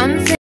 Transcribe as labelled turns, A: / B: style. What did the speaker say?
A: I'm